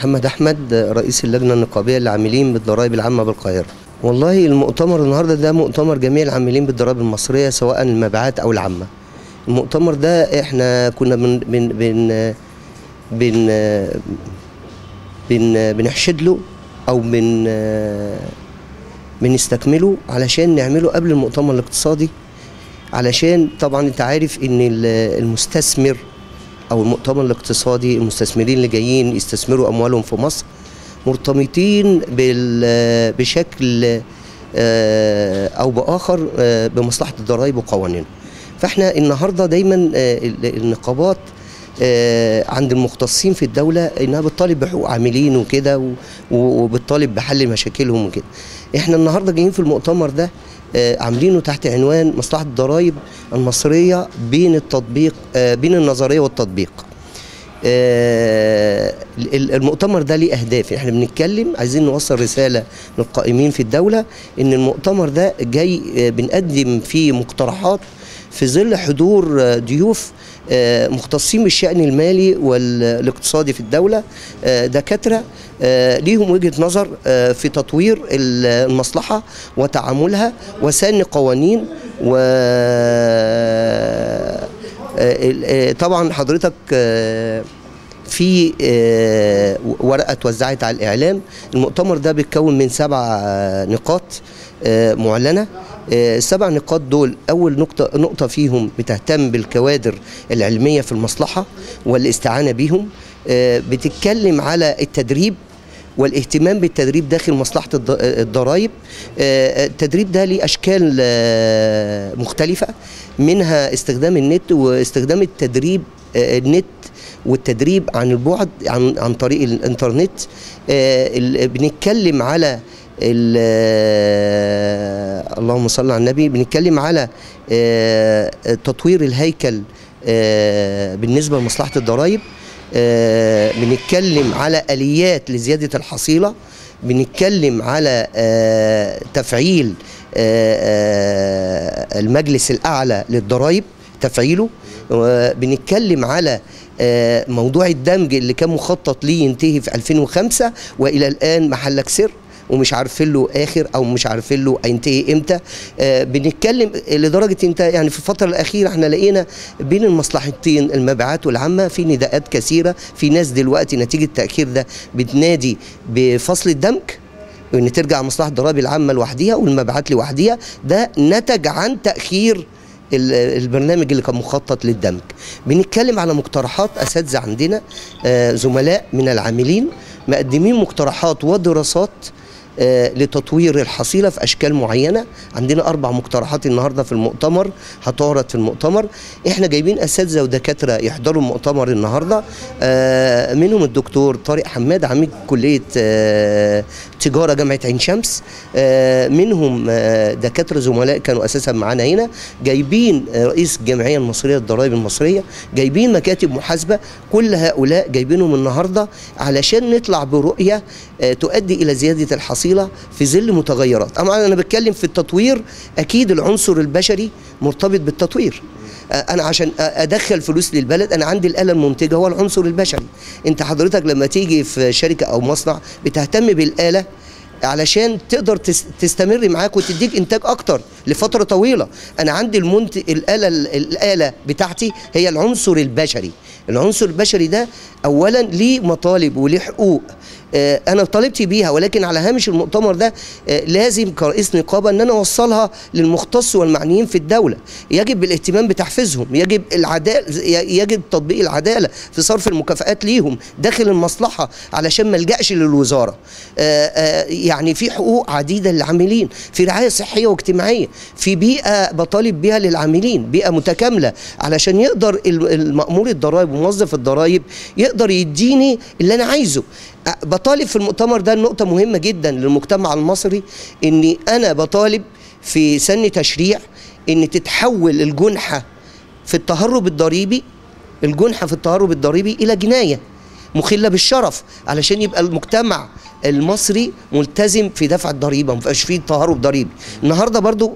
محمد أحمد رئيس اللجنة النقابية للعاملين بالضرائب العامة بالقاهرة. والله المؤتمر النهارده ده مؤتمر جميع العاملين بالضرائب المصرية سواء المبيعات أو العامة. المؤتمر ده إحنا كنا بن بن بن بن بن بنحشد له أو بن بنستكمله علشان نعمله قبل المؤتمر الاقتصادي. علشان طبعا أنت عارف إن المستثمر أو المؤتمر الاقتصادي المستثمرين اللي جايين يستثمروا أموالهم في مصر مرتبطين بشكل أو بآخر بمصلحة الضرائب وقوانينها. فإحنا النهارده دايما النقابات عند المختصين في الدولة إنها بتطالب بحقوق عاملين وكده وبتطالب بحل مشاكلهم وكده. إحنا النهارده جايين في المؤتمر ده عاملينه تحت عنوان مصلحة الضرائب المصرية بين التطبيق بين النظرية والتطبيق. المؤتمر ده ليه أهداف. إحنا بنتكلم عايزين نوصل رسالة للقائمين في الدولة إن المؤتمر ده جاي بنقدم فيه مقترحات في ظل حضور ضيوف مختصين بالشأن المالي والاقتصادي في الدولة دكاترة ليهم وجهة نظر في تطوير المصلحة وتعاملها وسن قوانين و طبعا حضرتك في ورقة اتوزعت على الإعلام المؤتمر ده بيتكون من سبع نقاط معلنة. السبع نقاط دول أول نقطة نقطة فيهم بتهتم بالكوادر العلمية في المصلحة والاستعانة بيهم بتتكلم على التدريب والاهتمام بالتدريب داخل مصلحة الضرائب. التدريب ده ليه أشكال مختلفة منها استخدام النت واستخدام التدريب النت والتدريب عن البعد عن عن طريق الإنترنت. بنتكلم على اللهم صل على النبي. بنتكلم على تطوير الهيكل بالنسبة لمصلحة الضرائب بنتكلم على آليات لزيادة الحصيلة. بنتكلم على تفعيل المجلس الأعلى للضرائب تفعيله. بنتكلم على موضوع الدمج اللي كان مخطط ليه ينتهي في 2005 وإلى الآن محلك سر. ومش عارفين له آخر أو مش عارفين له هينتهي إمتى. آه بنتكلم لدرجة انت يعني في الفترة الأخيرة إحنا لقينا بين المصلحتين المبيعات والعامة في نداءات كثيرة. في ناس دلوقتي نتيجة التأخير ده بتنادي بفصل الدمج إن ترجع مصلحة الضرائب العامة لوحديها والمبيعات لوحديها. ده نتج عن تأخير البرنامج اللي كان مخطط للدمج. بنتكلم على مقترحات أساتذة عندنا آه زملاء من العاملين مقدمين مقترحات ودراسات لتطوير الحصيلة في أشكال معينة. عندنا أربع مقترحات النهارده في المؤتمر هتعرض في المؤتمر. إحنا جايبين أساتذة ودكاترة يحضروا المؤتمر النهارده. آه منهم الدكتور طارق حماد عميد كلية آه تجارة جامعة عين شمس منهم دكاترة زملاء كانوا أساسا معانا هنا جايبين رئيس الجمعية المصرية للضرائب المصرية جايبين مكاتب محاسبة كل هؤلاء جايبينهم النهارده علشان نطلع برؤية تؤدي إلى زيادة الحصيلة في ظل متغيرات. طبعا أنا بتكلم في التطوير أكيد العنصر البشري مرتبط بالتطوير. أنا عشان أدخل فلوس للبلد أنا عندي الاله المنتجه هو العنصر البشري. أنت حضرتك لما تيجي في شركة أو مصنع بتهتم بالآلة علشان تقدر تستمر معاك وتديك إنتاج أكتر لفترة طويلة. أنا عندي المنتج الآلة الآلة بتاعتي هي العنصر البشري. العنصر البشري ده اولا ليه مطالب وليه حقوق. أنا طالبت بيها ولكن على هامش المؤتمر ده آه لازم كرئيس نقابة إن أنا أوصلها للمختص والمعنيين في الدولة. يجب الاهتمام بتحفيزهم يجب العدالة يجب تطبيق العدالة في صرف المكافئات ليهم داخل المصلحة علشان ما ألجأش للوزارة. آه يعني في حقوق عديدة للعاملين في رعاية صحية واجتماعية في بيئة بطالب بيها للعاملين بيئة متكاملة علشان يقدر المأمور الضرائب وموظف الضرائب يقدر يديني اللي أنا عايزه. بطالب في المؤتمر ده نقطة مهمة جدا للمجتمع المصري إني أنا بطالب في سن تشريع إن تتحول الجنحة في التهرب الضريبي الجنحة في التهرب الضريبي إلى جناية مخلة بالشرف علشان يبقى المجتمع المصري ملتزم في دفع الضريبة ما فيش فيه تهرب ضريبي. النهارده برضو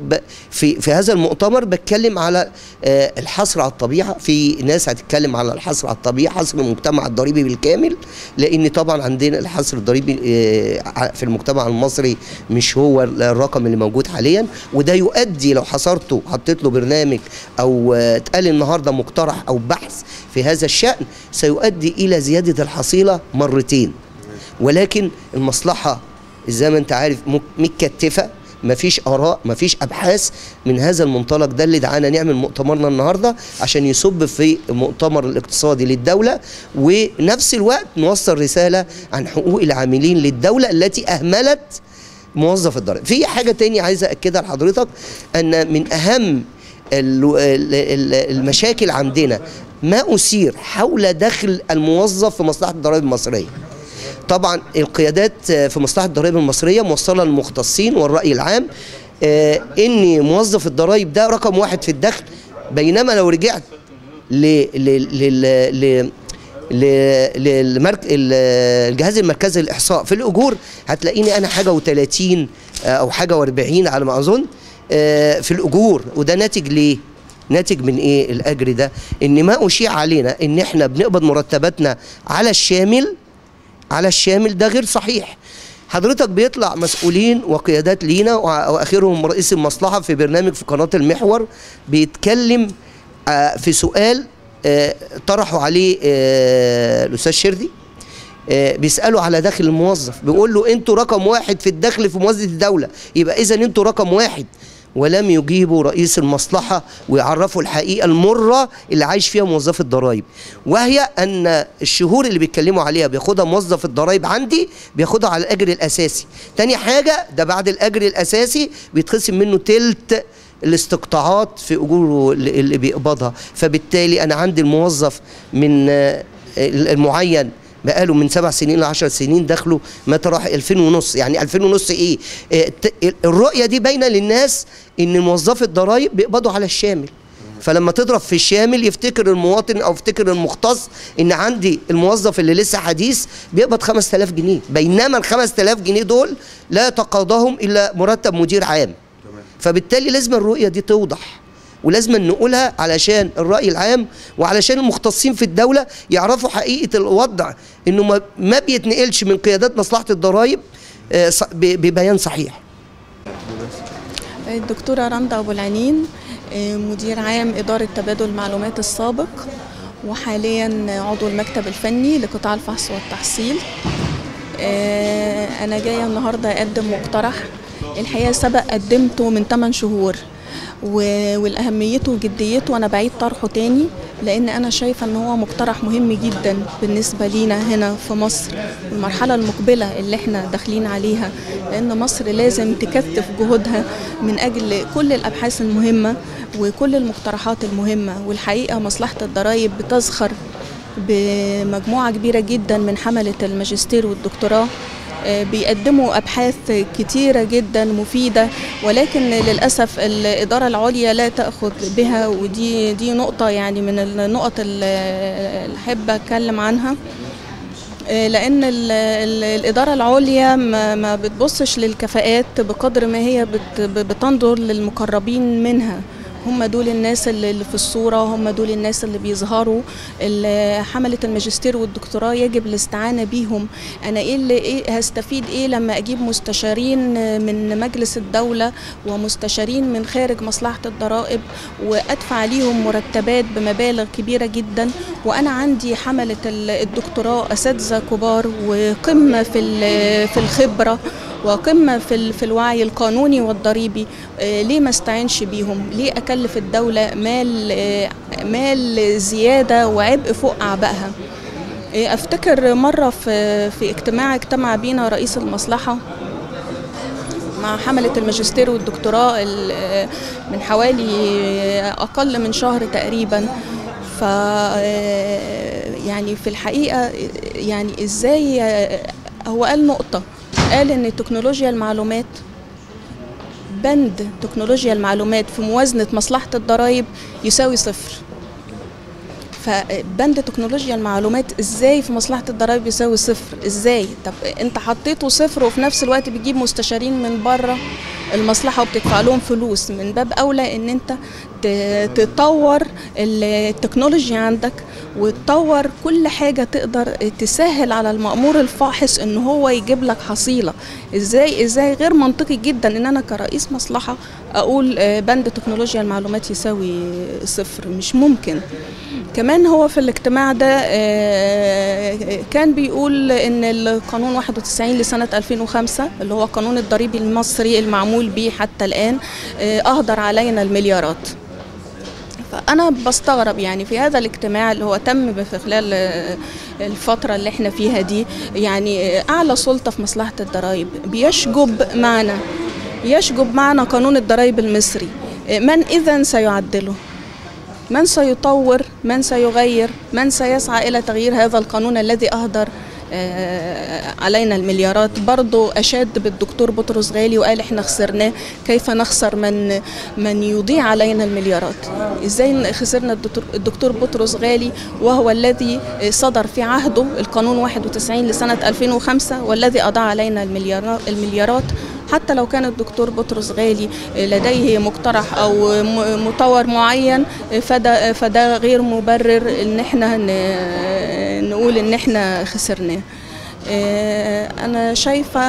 في في هذا المؤتمر بتكلم على آه، الحصر على الطبيعة. في ناس هتتكلم على الحصر على الطبيعة حصر المجتمع الضريبي بالكامل لأن طبعا عندنا الحصر الضريبي آه، في المجتمع المصري مش هو الرقم اللي موجود حاليا. وده يؤدي لو حصرته حطيت له برنامج أو آه، اتقال النهارده مقترح أو بحث في هذا الشأن سيؤدي إلى زيادة الحصيلة مرتين. ولكن المصلحة زي ما انت عارف متكتفة مفيش آراء مفيش أبحاث من هذا المنطلق ده اللي دعانا نعمل مؤتمرنا النهارده عشان يصب في المؤتمر الاقتصادي للدولة ونفس الوقت نوصل رسالة عن حقوق العاملين للدولة التي أهملت موظف الضرائب في حاجة تانية عايز اكدها لحضرتك أن من أهم ال- ال- ال- المشاكل عندنا ما أثير حول دخل الموظف في مصلحة الضرائب المصرية. طبعا القيادات في مصلحة الضرائب المصرية موصلة للمختصين والرأي العام آه، ان موظف الضرائب ده رقم واحد في الدخل بينما لو رجعت ل الجهاز المركزي للإحصاء في الأجور هتلاقيني أنا حاجة و30 أو حاجة و40 على ما أظن آه، في الأجور وده ناتج ليه؟ ناتج من إيه الأجر ده؟ إن ما أشيع علينا إن إحنا بنقبض مرتباتنا على الشامل على الشامل ده غير صحيح. حضرتك بيطلع مسؤولين وقيادات لينا وآخرهم رئيس المصلحة في برنامج في قناة المحور بيتكلم آه، في سؤال آه، طرحوا عليه آه، الأستاذ شردي بيسالوا على دخل الموظف بيقول له أنتوا رقم واحد في الدخل في موازنه الدولة يبقى اذا أنتوا رقم واحد. ولم يجيبوا رئيس المصلحة ويعرفوا الحقيقة المرة اللي عايش فيها موظف الضرائب وهي أن الشهور اللي بيتكلموا عليها بياخدها موظف الضرائب عندي بياخدها على الأجر الأساسي. تاني حاجة ده بعد الأجر الأساسي بيتخصم منه تلت الاستقطاعات في أجوره اللي بيقبضها. فبالتالي أنا عندي الموظف من المعين بقاله من سبع سنين ل 10 سنين دخله ما تراح 2000 ونص. يعني 2000 ونص إيه؟ آه، الرؤية دي باينة للناس إن موظف الضرائب بيقبضوا على الشامل. فلما تضرب في الشامل يفتكر المواطن أو يفتكر المختص إن عندي الموظف اللي لسه حديث بيقبض 5000 جنيه. بينما ال 5000 جنيه دول لا يتقاضاهم إلا مرتب مدير عام. فبالتالي لازم الرؤية دي توضح. ولازم نقولها علشان الرأي العام وعلشان المختصين في الدولة يعرفوا حقيقة الوضع إنه ما- بيتنقلش من قيادات مصلحة الضرائب آه، ببيان صحيح. الدكتورة رندا أبو العنين آه، مدير عام إدارة تبادل المعلومات السابق وحاليا عضو المكتب الفني لقطاع الفحص والتحصيل. آه، أنا جاية النهاردة أقدم مقترح. الحقيقة سبق قدمته من 8 شهور. و- والأهميته وجديته أنا بعيد طرحه تاني لأن أنا شايفة إن هو مقترح مهم جدا بالنسبة لينا هنا في مصر المرحلة المقبلة اللي إحنا داخلين عليها لأن مصر لازم تكثف جهودها من أجل كل الأبحاث المهمة وكل المقترحات المهمة والحقيقة مصلحة الضرائب بتزخر بمجموعة كبيرة جدا من حملة الماجستير والدكتوراه. بيقدموا أبحاث كتيرة جدا مفيدة ولكن للأسف الإدارة العليا لا تأخذ بها ودي دي نقطة يعني من النقط اللي أحب أتكلم عنها. آه، لأن ال- ال- الإدارة العليا ما بتبصش للكفاءات بقدر ما هي بت- بتنظر للمقربين منها. هم دول الناس اللي في الصورة هم دول الناس اللي بيظهروا. اللي حملة الماجستير والدكتوراه يجب الاستعانة بيهم. أنا إيه اللي إيه هستفيد إيه لما أجيب مستشارين من مجلس الدولة ومستشارين من خارج مصلحة الضرائب وأدفع ليهم مرتبات بمبالغ كبيرة جدا؟ وأنا عندي حملة ال- الدكتوراه أساتذة كبار وقمة في الخبرة. وقمة في في الوعي القانوني والضريبي آه، ليه ما استعينش بيهم؟ ليه أكلف الدولة مال آه، مال زيادة وعبء فوق أعبائها؟ آه، أفتكر مرة في في اجتماع اجتمع بينا رئيس المصلحة مع حملة الماجستير والدكتوراه ال- من حوالي أقل من شهر تقريبا. ف يعني في الحقيقة يعني إزاي هو قال نقطة. قال إن تكنولوجيا المعلومات بند تكنولوجيا المعلومات في موازنة مصلحة الضرائب يساوي صفر. فبند تكنولوجيا المعلومات إزاي في مصلحة الضرائب يساوي صفر؟ إزاي؟ طب أنت حطيته صفر وفي نفس الوقت بتجيب مستشارين من بره المصلحة وبتدفع لهم فلوس. من باب أولى إن أنت تطور التكنولوجيا عندك وتطور كل حاجة تقدر تسهل على المأمور الفاحص إن هو يجيب لك حصيلة. إزاي؟ إزاي؟ غير منطقي جدا إن أنا كرئيس مصلحة أقول آه، بند تكنولوجيا المعلومات يساوي صفر. مش ممكن. كمان هو في الاجتماع ده آه، كان بيقول إن القانون 91 لسنة 2005 اللي هو قانون الضريبي المصري المعمول به حتى الآن آه، أهدر علينا المليارات. فأنا بستغرب يعني في هذا الاجتماع اللي هو تم في خلال آه، الفترة اللي إحنا فيها دي يعني آه، أعلى سلطة في مصلحة الضرائب بيشجب معنا يشجب معنا قانون الضرائب المصري. آه، من اذا سيعدله؟ من سيطور؟ من سيغير؟ من سيسعى إلى تغيير هذا القانون الذي أهدر؟ علينا المليارات. برضو أشاد بالدكتور بطرس غالي وقال إحنا خسرناه. كيف نخسر من من يضيع علينا المليارات؟ إزاي خسرنا الدكتور, بطرس غالي وهو الذي صدر في عهده القانون 91 لسنة 2005 والذي أضاع علينا المليارات؟ حتى لو كان الدكتور بطرس غالي لديه مقترح أو م- مطور معين فده فده غير مبرر إن إحنا نقول إن إحنا خسرناه. آه، أنا شايفة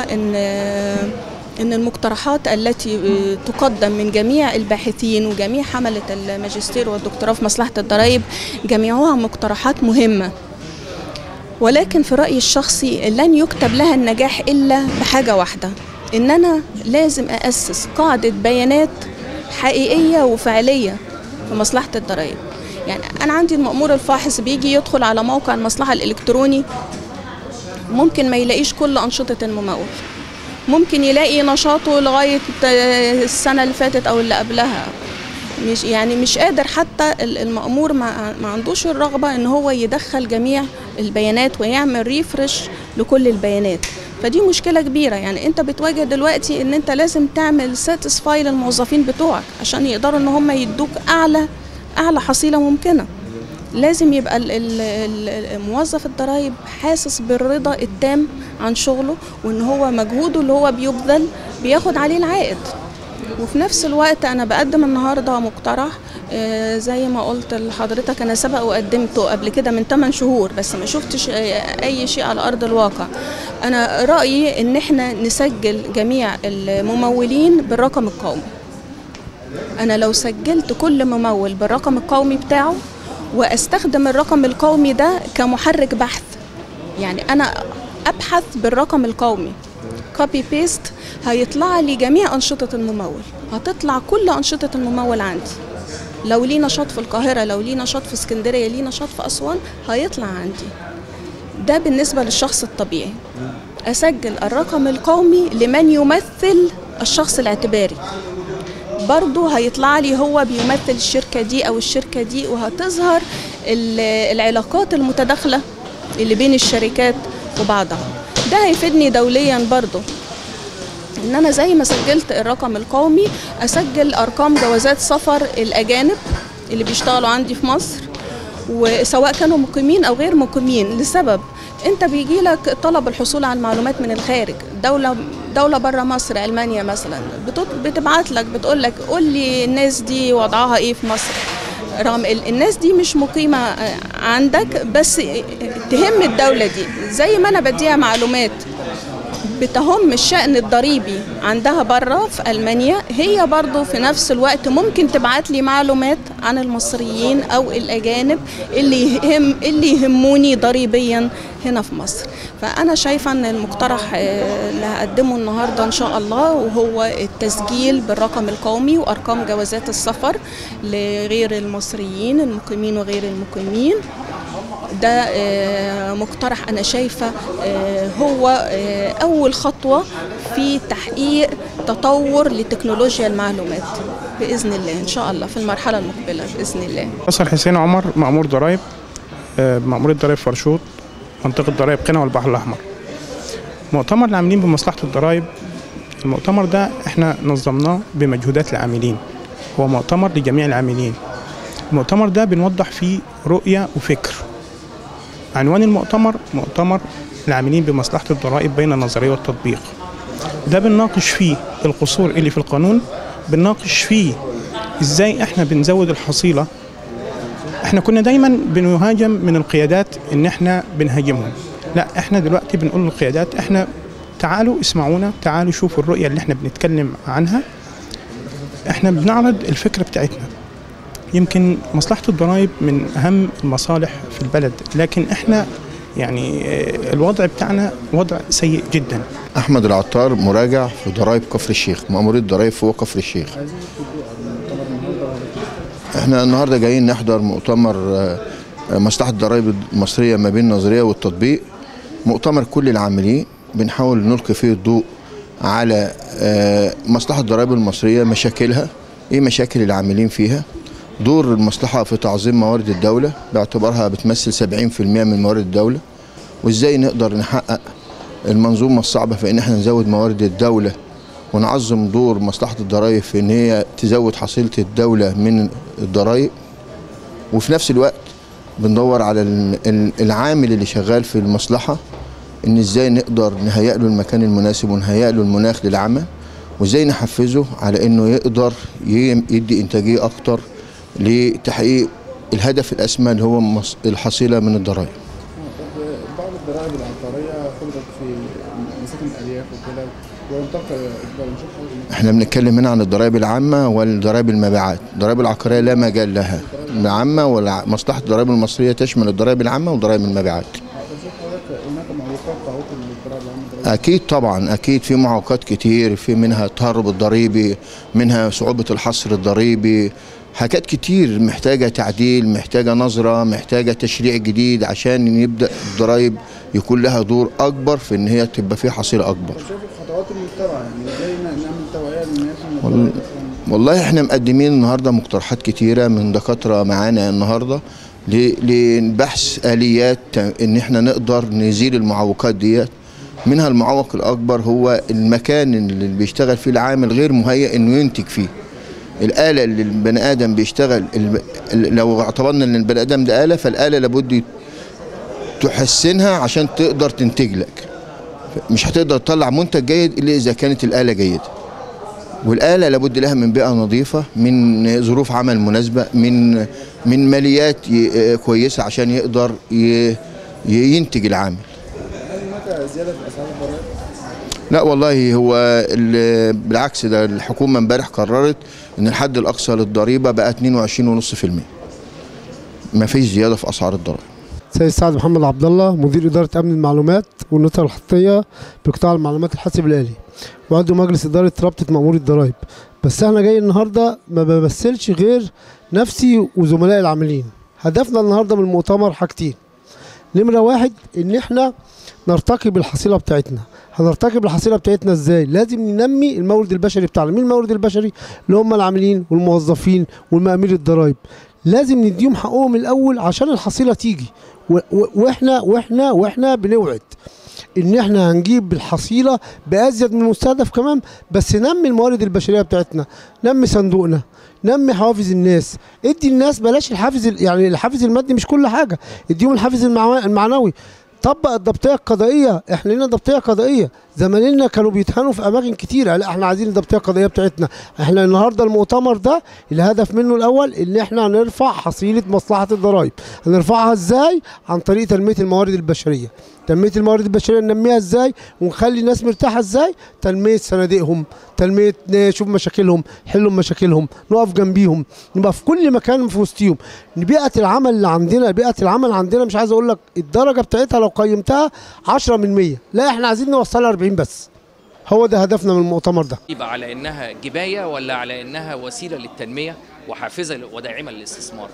إن المقترحات التي تقدم من جميع الباحثين وجميع حملة الماجستير والدكتوراه في مصلحة الضرائب جميعها مقترحات مهمة. ولكن في رأيي الشخصي لن يكتب لها النجاح إلا بحاجة واحدة. إن أنا لازم أأسس قاعدة بيانات حقيقية وفعلية في مصلحة الضرائب يعني أنا عندي المأمور الفاحص بيجي يدخل على موقع المصلحة الإلكتروني ممكن ما يلاقيش كل أنشطة الممول ممكن يلاقي نشاطه لغاية آه، السنة اللي فاتت أو اللي قبلها. مش يعني مش قادر حتى ال- المأمور ما, عندوش الرغبة إن هو يدخل جميع البيانات ويعمل ريفرش لكل البيانات. فدي مشكلة كبيرة. يعني انت بتواجه دلوقتي ان انت لازم تعمل ساتسفاي للموظفين بتوعك عشان يقدروا ان هم يدوك أعلى أعلى حصيلة ممكنة. لازم يبقى ال- ال- ال- موظف الضرايب حاسس بالرضا التام عن شغله وإن هو مجهوده اللي هو بيبذل بياخد عليه العائد. وفي نفس الوقت أنا بقدم النهارده مقترح آه، زي ما قلت لحضرتك أنا سبق وقدمته قبل كده من 8 شهور بس ما شفتش آه، أي شيء على أرض الواقع. أنا رأيي إن إحنا نسجل جميع الممولين بالرقم القومي. أنا لو سجلت كل ممول بالرقم القومي بتاعه وأستخدم الرقم القومي ده كمحرك بحث يعني أنا أبحث بالرقم القومي. copy paste هيطلع لي جميع أنشطة الممول. هتطلع كل أنشطة الممول عندي. لو ليه نشاط في القاهرة لو ليه نشاط في اسكندرية ليه نشاط في أسوان هيطلع عندي. ده بالنسبة للشخص الطبيعي. أسجل الرقم القومي لمن يمثل الشخص الاعتباري. برضه هيطلع لي هو بيمثل الشركة دي أو الشركة دي وهتظهر ال- العلاقات المتداخلة اللي بين الشركات وبعضها. ده هيفيدني دوليا برضه إن أنا زي ما سجلت الرقم القومي أسجل أرقام جوازات سفر الأجانب اللي بيشتغلوا عندي في مصر وسواء كانوا مقيمين أو غير مقيمين. لسبب أنت بيجي لك طلب الحصول على المعلومات من الخارج دولة دولة بره مصر ألمانيا مثلا. بتبعت لك بتقول لك قول لي الناس دي وضعها إيه في مصر. رغم ال- الناس دي مش مقيمة آه، عندك بس تهم الدولة دي. زي ما أنا بديها معلومات. بتهم الشأن الضريبي عندها بره في ألمانيا. هي برضو في نفس الوقت ممكن تبعت لي معلومات عن المصريين أو الأجانب اللي يهم اللي يهموني ضريبيا هنا في مصر. فأنا شايفة أن المقترح آه، اللي هقدمه النهاردة إن شاء الله وهو التسجيل بالرقم القومي وأرقام جوازات السفر لغير المصريين المقيمين وغير المقيمين. ده آه، مقترح أنا شايفة آه، هو آه، أول خطوة في تحقيق تطور لتكنولوجيا المعلومات بإذن الله إن شاء الله في المرحلة المقبلة بإذن الله. حسن حسين عمر مأمور ضرايب مأمورية ضرايب فرشوط منطقة ضرايب قنا والبحر الأحمر. مؤتمر العاملين بمصلحة الضرايب المؤتمر ده إحنا نظمناه بمجهودات العاملين هو مؤتمر لجميع العاملين. المؤتمر ده بنوضح فيه رؤية وفكر. عنوان المؤتمر مؤتمر العاملين بمصلحة الضرائب بين النظرية والتطبيق. ده بنناقش فيه القصور اللي في القانون بنناقش فيه إزاي إحنا بنزود الحصيلة. إحنا كنا دايما بنهاجم من القيادات إن إحنا بنهاجمهم. لا إحنا دلوقتي بنقول للقيادات إحنا تعالوا اسمعونا تعالوا شوفوا الرؤية اللي إحنا بنتكلم عنها. إحنا بنعرض الفكرة بتاعتنا. يمكن مصلحة الضرائب من أهم المصالح في البلد لكن إحنا يعني آه، الوضع بتاعنا وضع سيء جدا. أحمد العطار مراجع في ضرائب كفر الشيخ مأمورية ضرائب فوق كفر الشيخ. إحنا النهارده جايين نحضر مؤتمر آه، مصلحة الضرائب المصرية ما بين النظرية والتطبيق. مؤتمر كل العاملين بنحاول نلقي فيه الضوء على آه، مصلحة الضرائب المصرية مشاكلها. إيه مشاكل العاملين فيها؟ دور المصلحة في تعظيم موارد الدولة باعتبارها بتمثل 70% من موارد الدولة وإزاي نقدر نحقق المنظومة الصعبة في إن إحنا نزود موارد الدولة ونعظم دور مصلحة الضرائب في إن هي تزود حصيلة الدولة من الضرائب؟ وفي نفس الوقت بندور على ال- ال- العامل اللي شغال في المصلحة إن إزاي نقدر نهيئ له المكان المناسب ونهيئ له المناخ للعمل وإزاي نحفزه على إنه يقدر يدي إنتاجية أكتر لتحقيق الهدف الأسمى اللي هو الحصيلة من الضرائب. بعض الضرائب العقارية فرضت في مساكن الأرياف وكده إحنا بنتكلم هنا عن الضرائب العامة والضرائب المبيعات. الضرائب العقارية لا مجال لها. العامة ومصلحة الضرائب المصرية تشمل الضرائب العامة وضرائب المبيعات. أكيد طبعا أكيد في معوقات كتير في منها التهرب الضريبي منها صعوبة الحصر الضريبي حاجات كتير محتاجة تعديل محتاجة نظرة محتاجة تشريع جديد عشان يبدأ الضرائب يكون لها دور أكبر في إن هي تبقى فيها حصيلة أكبر. شوف خطوات المتبعة يعني إزاي نعمل توعية للناس والله إحنا مقدمين النهارده مقترحات كتيرة من دكاترة معانا النهارده لبحث آليات إن إحنا نقدر نزيل المعوقات ديت. منها المعوق الأكبر هو المكان اللي بيشتغل فيه العامل غير مهيئ إنه ينتج فيه. الآلة اللي البني آدم بيشتغل لو اعتبرنا إن البني آدم ده آلة فالآلة لابد تحسنها عشان تقدر تنتج لك. مش هتقدر تطلع منتج جيد إلا إذا كانت الآلة جيدة. والآلة لابد لها من بيئة نظيفة من ظروف عمل مناسبة من من ماليات ي- كويسة عشان يقدر ينتج العامل. هل زيادة أسعار؟ لا والله هو ال- بالعكس ده الحكومة امبارح قررت إن الحد الأقصى للضريبة بقى 22.5% ما فيش زيادة في أسعار الضرائب. سيد سعد محمد عبد الله مدير إدارة أمن المعلومات والنطق الخطية بقطاع المعلومات الحاسب الآلي. وعضو مجلس إدارة رابطة مأمور الضرائب. بس إحنا جاي النهاردة ما بمثلش غير نفسي وزملائي العاملين. هدفنا النهاردة من المؤتمر حاجتين. نمرة واحد إن إحنا نرتقي بالحصيلة بتاعتنا. هنرتقي بالحصيلة بتاعتنا إزاي؟ لازم ننمي المورد البشري بتاعنا. مين المورد البشري؟ اللي هم العاملين والموظفين والمأمير الضرائب. لازم نديهم حقهم الأول عشان الحصيلة تيجي. وإحنا وإحنا وإحنا بنوعد إن إحنا هنجيب الحصيلة بأزيد من المستهدف كمان بس نمي الموارد البشرية بتاعتنا. نمي صندوقنا. نمي حوافز الناس. ادي الناس بلاش الحافز ال- يعني الحافز المادي مش كل حاجة. اديهم الحافز المعنوي. طبق الضبطية القضائية إحنا لنا ضبطية قضائية. زمايلنا كانوا بيتهانوا في أماكن كتيرة. لا إحنا عايزين الضبطيه القضائيه بتاعتنا. إحنا النهارده المؤتمر ده الهدف منه الأول إن إحنا هنرفع حصيلة مصلحة الضرائب. هنرفعها إزاي؟ عن طريق تنمية الموارد البشرية. تنمية الموارد البشرية ننميها إزاي؟ ونخلي الناس مرتاحة إزاي؟ تنمية صناديقهم. تنمية نشوف مشاكلهم حلوا مشاكلهم نقف جنبيهم نبقى في كل مكان في وسطيهم. بيئة العمل اللي عندنا بيئة العمل عندنا مش عايز أقول لك الدرجة بتاعتها لو قيمتها 10 من 100 لا إحنا عايزين نوصلها 40 بس. هو ده هدفنا من المؤتمر ده. يبقى على إنها جباية ولا على إنها وسيلة للتنمية وحافزة وداعمة للاستثمار.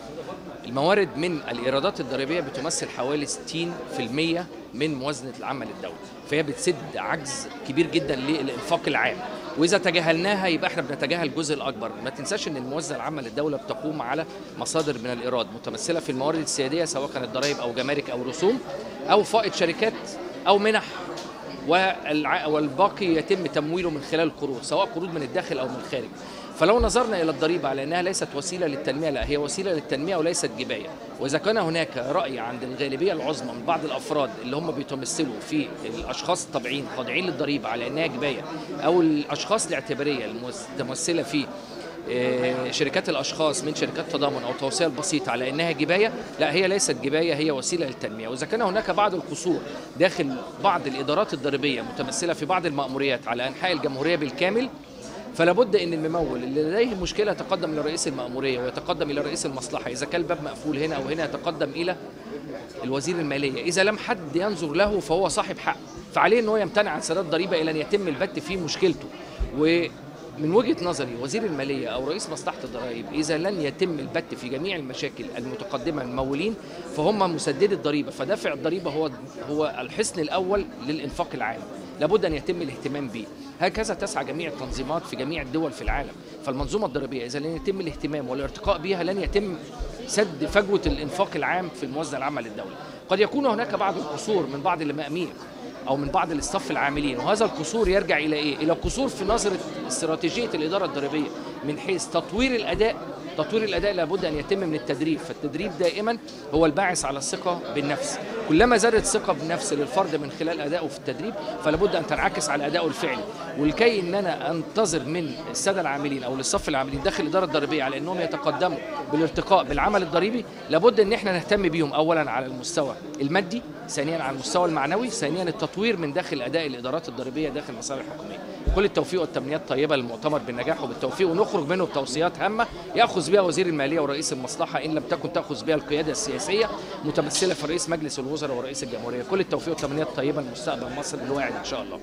الموارد من الإيرادات الضريبية بتمثل حوالي 60% من موازنة العامه للدوله، فهي بتسد عجز كبير جدا للإنفاق العام، وإذا تجاهلناها يبقى إحنا بنتجاهل الجزء الأكبر، ما تنساش إن الموازنه العامه للدوله بتقوم على مصادر من الإيراد متمثلة في الموارد السيادية سواء كانت ضرائب أو جمارك أو رسوم أو فائض شركات أو منح والباقي يتم تمويله من خلال القروض سواء قروض من الداخل أو من الخارج. فلو نظرنا إلى الضريبة على إنها ليست وسيلة للتنمية لا هي وسيلة للتنمية وليست جباية. وإذا كان هناك رأي عند الغالبية العظمى من بعض الأفراد اللي هم بيتمثلوا في الأشخاص الطبيعيين خاضعين للضريبة على إنها جباية أو الأشخاص الاعتبارية المتمثلة في شركات الأشخاص من شركات تضامن أو توصية البسيطه على إنها جباية لا هي ليست جباية هي وسيلة للتنمية. وإذا كان هناك بعض القصور داخل بعض الإدارات الضريبية متمثلة في بعض المأموريات على أنحاء الجمهورية بالكامل فلا بد إن الممول اللي لديه مشكلة يتقدم إلى رئيس المأمورية ويتقدم إلى رئيس المصلحة. إذا كان الباب مقفول هنا أو هنا يتقدم إلى الوزير المالية. إذا لم حد ينظر له فهو صاحب حق. فعليه إن هو يمتنع عن سداد ضريبة إلى أن يتم البت في مشكلته. ومن وجهة نظري وزير المالية أو رئيس مصلحة الضرائب إذا لن يتم البت في جميع المشاكل المتقدمة للممولين فهم مسددي الضريبة فدافع الضريبة هو هو الحصن الأول للإنفاق العام لابد أن يتم الاهتمام به هكذا تسعى جميع التنظيمات في جميع الدول في العالم. فالمنظومة الضريبية إذا لن يتم الاهتمام والارتقاء بها لن يتم سد فجوة الإنفاق العام في الموازنه العامه للدوله قد يكون هناك بعض القصور من بعض المأمين أو من بعض الإستاف العاملين وهذا القصور يرجع إلى إيه؟ إلى قصور في نظرة استراتيجية الإدارة الضريبية من حيث تطوير الأداء تطوير الأداء لابد أن يتم من التدريب. فالتدريب دائما هو الباعث على الثقة بالنفس. كلما زادت الثقه بالنفس للفرد من خلال أدائه في التدريب فلابد أن تنعكس على أدائه الفعلي. ولكي ان أنا أنتظر من السادة العاملين أو للصف العاملين داخل الإدارة الضريبية على إنهم يتقدموا بالارتقاء بالعمل الضريبي لابد إن إحنا نهتم بيهم. اولا على المستوى المادي ثانيا على المستوى المعنوي ثانيا التطوير من داخل أداء الإدارات الضريبية داخل المصالح الحكومية. كل التوفيق والتمنيات الطيبه للمؤتمر بالنجاح وبالتوفيق ونخرج منه بتوصيات هامة يأخذ بها وزير المالية ورئيس المصلحة إن لم تكن تأخذ بها القيادة السياسية متمثلة في رئيس مجلس الوزراء ورئيس الجمهورية. كل التوفيق والتمنيات الطيبه لمستقبل مصر الواعد إن شاء الله.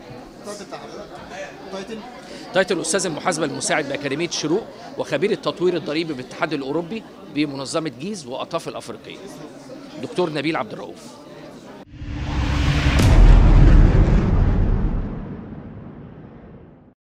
تايتل. أستاذ المحاسبة المساعد بأكاديمية شروق وخبير التطوير الضريبي بالاتحاد الأوروبي بمنظمة جيز واطاف الأفريقية. دكتور نبيل عبد الرؤوف.